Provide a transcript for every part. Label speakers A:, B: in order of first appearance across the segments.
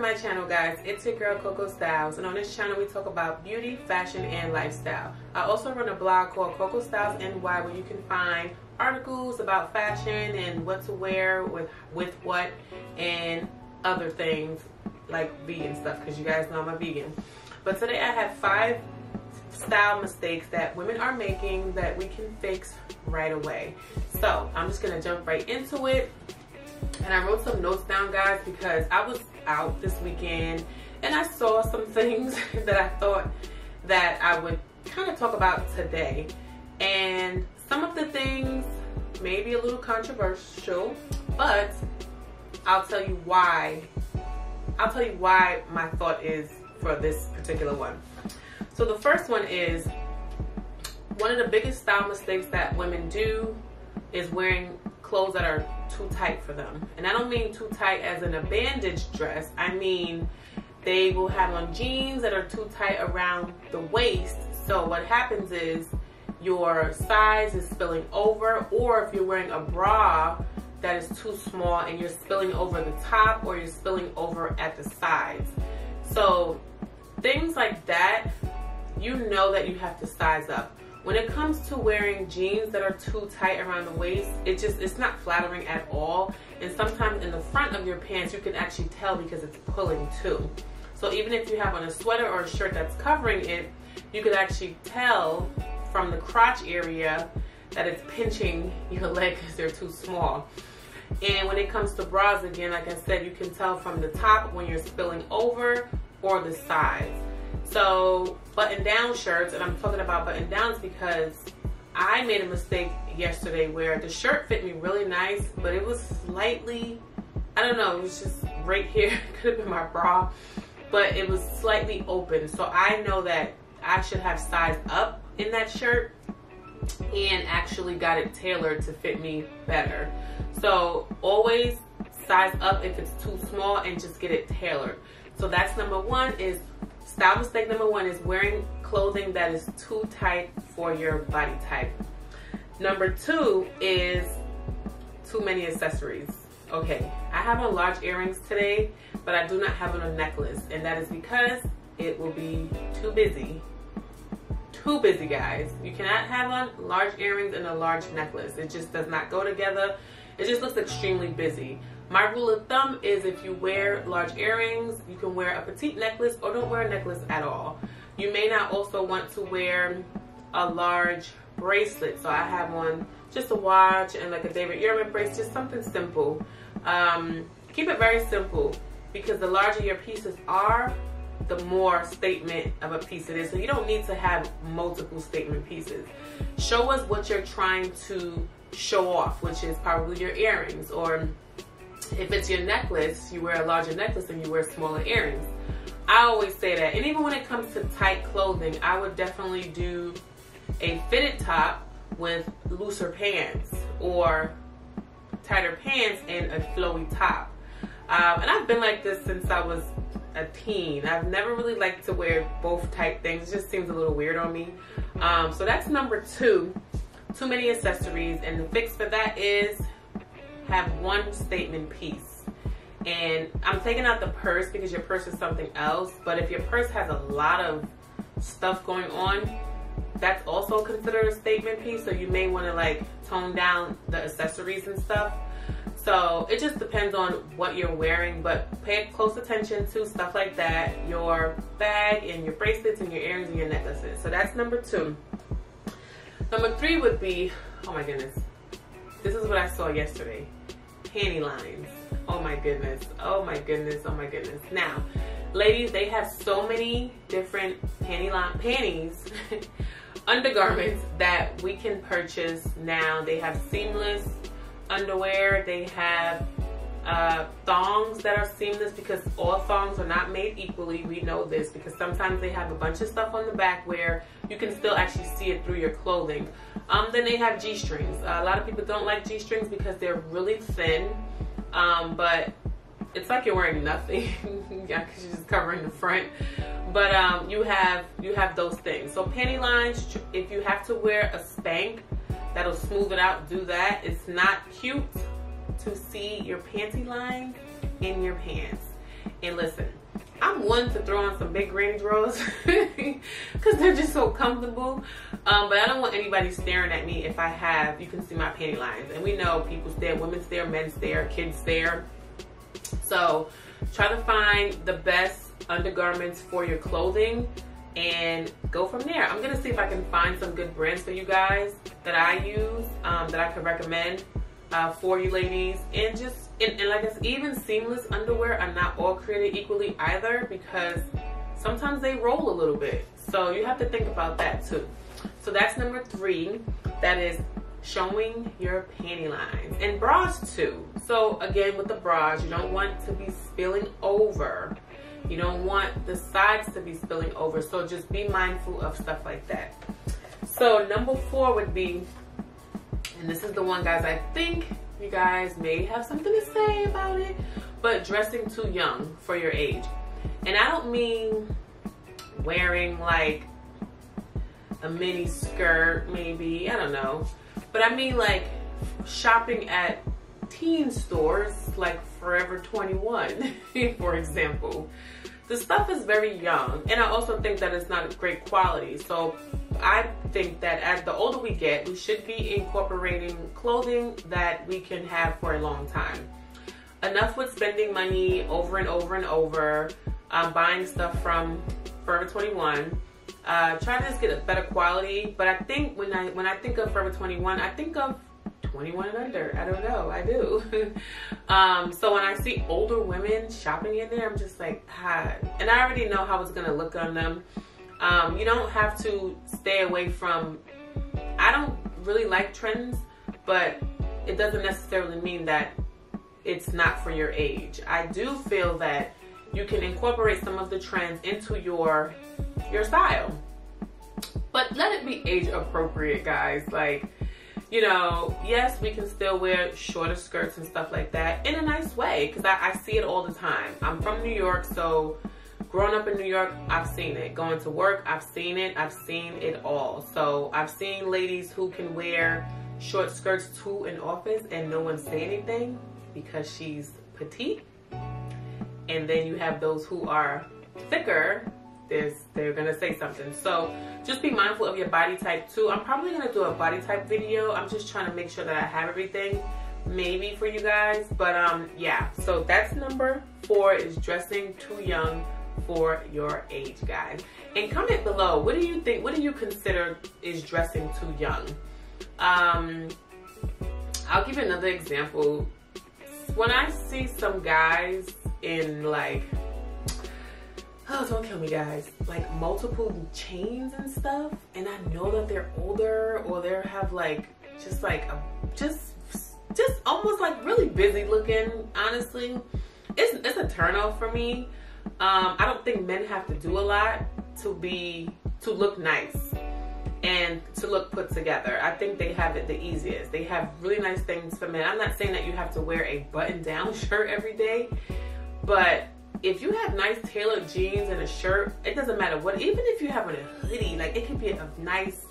A: my channel guys, it's your girl Coco Styles and on this channel we talk about beauty, fashion, and lifestyle. I also run a blog called Coco Styles NY where you can find articles about fashion and what to wear with, with what and other things like vegan stuff because you guys know I'm a vegan. But today I have five style mistakes that women are making that we can fix right away. So I'm just going to jump right into it and I wrote some notes down guys because I was out this weekend and I saw some things that I thought that I would kind of talk about today. And some of the things may be a little controversial but I'll tell you why I'll tell you why my thought is for this particular one. So the first one is one of the biggest style mistakes that women do is wearing clothes that are too tight for them. And I don't mean too tight as in a bandage dress. I mean they will have on jeans that are too tight around the waist. So what happens is your size is spilling over or if you're wearing a bra that is too small and you're spilling over the top or you're spilling over at the sides. So things like that, you know that you have to size up. When it comes to wearing jeans that are too tight around the waist, it just, it's not flattering at all. And sometimes in the front of your pants, you can actually tell because it's pulling too. So even if you have on a sweater or a shirt that's covering it, you could actually tell from the crotch area that it's pinching your leg because they're too small. And when it comes to bras, again, like I said, you can tell from the top when you're spilling over or the sides. So button down shirts, and I'm talking about button downs because I made a mistake yesterday where the shirt fit me really nice, but it was slightly, I don't know, it was just right here, could have been my bra, but it was slightly open. So I know that I should have sized up in that shirt and actually got it tailored to fit me better. So always size up if it's too small and just get it tailored. So that's number one is Style mistake number one is wearing clothing that is too tight for your body type. Number two is too many accessories. Okay, I have on large earrings today, but I do not have on a necklace, and that is because it will be too busy. Too busy, guys. You cannot have on large earrings and a large necklace. It just does not go together. It just looks extremely busy. My rule of thumb is if you wear large earrings, you can wear a petite necklace or don't wear a necklace at all. You may not also want to wear a large bracelet. So I have on just a watch and like a David Yurman bracelet, just something simple. Um, keep it very simple because the larger your pieces are, the more statement of a piece it is. So you don't need to have multiple statement pieces. Show us what you're trying to show off, which is probably your earrings or if it's your necklace, you wear a larger necklace and you wear smaller earrings. I always say that. And even when it comes to tight clothing, I would definitely do a fitted top with looser pants or tighter pants and a flowy top. Um, and I've been like this since I was a teen. I've never really liked to wear both type things. It just seems a little weird on me. Um, so that's number two. Too many accessories. And the fix for that is have one statement piece. And I'm taking out the purse because your purse is something else. But if your purse has a lot of stuff going on, that's also considered a statement piece. So you may want to like tone down the accessories and stuff. So it just depends on what you're wearing, but pay close attention to stuff like that, your bag and your bracelets and your earrings and your necklaces. So that's number two. Number three would be, oh my goodness, this is what I saw yesterday panty lines. Oh my goodness. Oh my goodness. Oh my goodness. Now, ladies, they have so many different panty line panties, undergarments that we can purchase now. They have seamless underwear. They have uh, thongs that are seamless because all thongs are not made equally. We know this because sometimes they have a bunch of stuff on the back where you can still actually see it through your clothing. Um, then they have G-strings. Uh, a lot of people don't like G-strings because they're really thin, um, but it's like you're wearing nothing. yeah, because you're just covering the front. But um, you have you have those things. So panty lines, if you have to wear a spank that'll smooth it out, do that. It's not cute to see your panty line in your pants. And listen, I'm one to throw on some big granny drawers because they're just so comfortable. Um, but I don't want anybody staring at me if I have, you can see my panty lines. And we know people stare, women stare, men stare, kids stare. So try to find the best undergarments for your clothing and go from there. I'm gonna see if I can find some good brands for you guys that I use, um, that I could recommend uh, for you ladies. And just, and, and like I said, even seamless underwear are not all created equally either because sometimes they roll a little bit. So you have to think about that too. So that's number three. That is showing your panty lines and bras too. So again, with the bras, you don't want to be spilling over. You don't want the sides to be spilling over. So just be mindful of stuff like that. So number four would be, and this is the one guys, I think you guys may have something to say about it, but dressing too young for your age. And I don't mean wearing like a mini skirt maybe, I don't know. But I mean like shopping at teen stores like Forever 21, for example. The stuff is very young, and I also think that it's not great quality. So I think that as the older we get, we should be incorporating clothing that we can have for a long time. Enough with spending money over and over and over, um, buying stuff from Forever 21 uh, try to just get a better quality. But I think when I when I think of Forever 21, I think of 21 and under. I don't know. I do. um, so when I see older women shopping in there, I'm just like. And I already know how it's gonna look on them. Um, you don't have to stay away from. I don't really like trends, but it doesn't necessarily mean that it's not for your age. I do feel that you can incorporate some of the trends into your your style. But let it be age appropriate, guys. Like, you know, yes, we can still wear shorter skirts and stuff like that in a nice way because I, I see it all the time. I'm from New York, so growing up in New York, I've seen it. Going to work, I've seen it. I've seen it all. So I've seen ladies who can wear short skirts to an office and no one say anything because she's petite. And then you have those who are thicker they're gonna say something. So just be mindful of your body type too. I'm probably gonna do a body type video. I'm just trying to make sure that I have everything maybe for you guys. But um yeah, so that's number four is dressing too young for your age, guys. And comment below, what do you think, what do you consider is dressing too young? Um I'll give another example. When I see some guys in like oh, don't kill me guys, like multiple chains and stuff. And I know that they're older or they have like, just like, a, just, just almost like really busy looking, honestly. It's, it's a turn off for me. Um, I don't think men have to do a lot to be, to look nice and to look put together. I think they have it the easiest. They have really nice things for men. I'm not saying that you have to wear a button down shirt every day, but if you have nice tailored jeans and a shirt, it doesn't matter what, even if you have a hoodie, like it could be a nice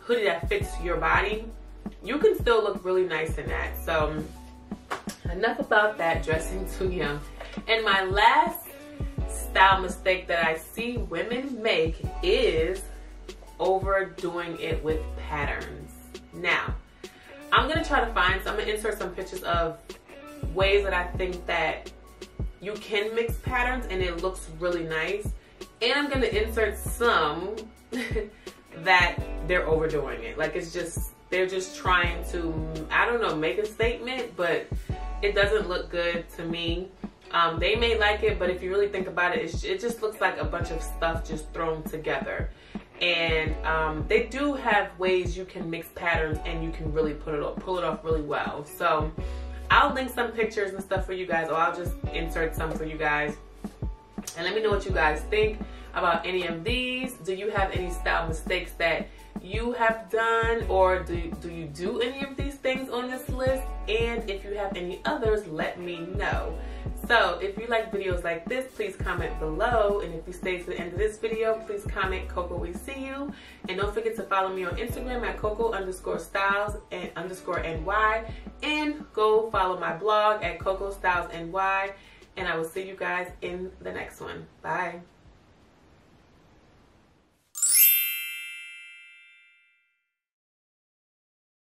A: hoodie that fits your body, you can still look really nice in that. So enough about that dressing too young. And my last style mistake that I see women make is overdoing it with patterns. Now, I'm gonna try to find, so I'm gonna insert some pictures of ways that I think that you can mix patterns and it looks really nice. And I'm gonna insert some that they're overdoing it. Like it's just, they're just trying to, I don't know, make a statement, but it doesn't look good to me. Um, they may like it, but if you really think about it, it just looks like a bunch of stuff just thrown together. And um, they do have ways you can mix patterns and you can really put it off, pull it off really well. So I'll link some pictures and stuff for you guys or I'll just insert some for you guys. And let me know what you guys think about any of these. Do you have any style mistakes that you have done or do, do you do any of these things on this list? And if you have any others, let me know. So if you like videos like this, please comment below. And if you stay to the end of this video, please comment Coco we see you. And don't forget to follow me on Instagram at Coco underscore styles and underscore NY. And go follow my blog at Coco Styles NY. And I will see you guys in the next one. Bye.